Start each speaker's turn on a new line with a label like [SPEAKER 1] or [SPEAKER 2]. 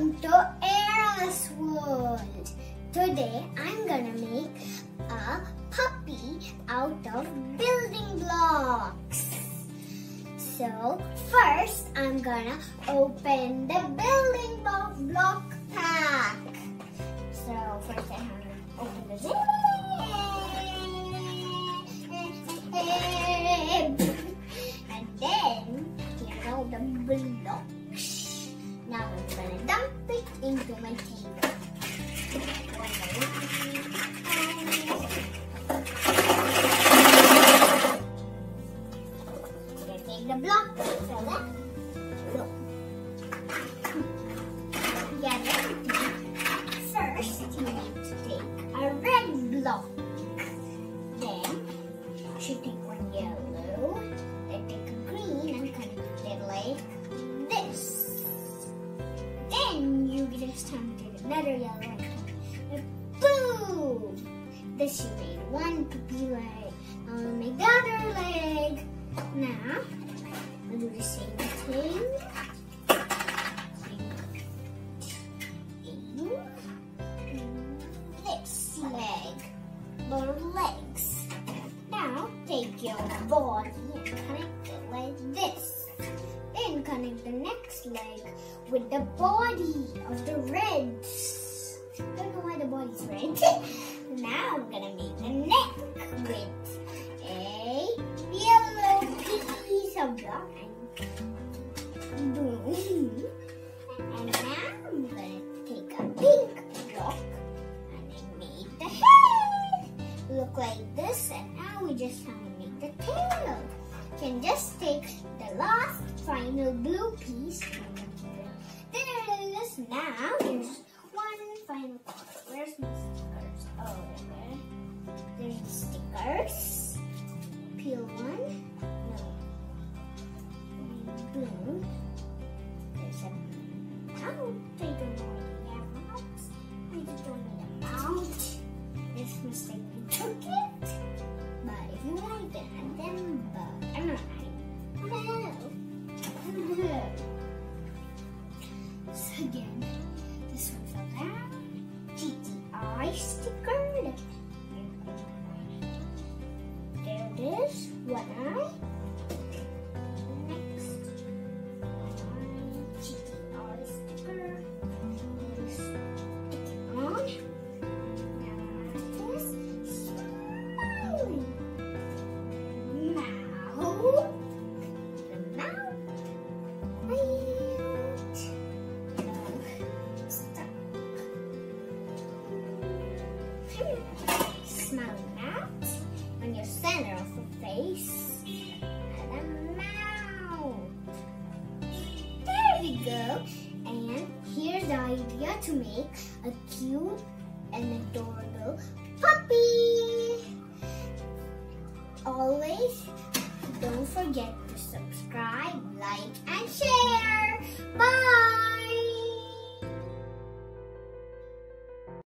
[SPEAKER 1] Welcome to Aeraz World. Today I'm gonna make a puppy out of building blocks. So first I'm gonna open the building block, block pack. So first I'm gonna open the zip. And then get out the blocks into my. Gonna take the block, so that look. Together. First, you need to take a red block. Another yellow and boom! This you made one be like, now we'll make the other leg. Now, do the same thing. This leg, both legs. Now take your body and connect it like this. Then connect the next leg with the body of the reds. Don't know why the body's red. now I'm gonna make the neck with a yellow piece of block and boom. And now I'm gonna take a pink block and I made the head. Look like this and now we just have to make the tail. Can just take the last final blue piece. There it is. Now Oh, there. There's the stickers. Peel one. No. Boom. GTI sticker. There it is. One eye. Smiling mouth on your center of the face. And a mouth. There we go. And here's the idea to make a cute and adorable puppy. Always don't forget to subscribe,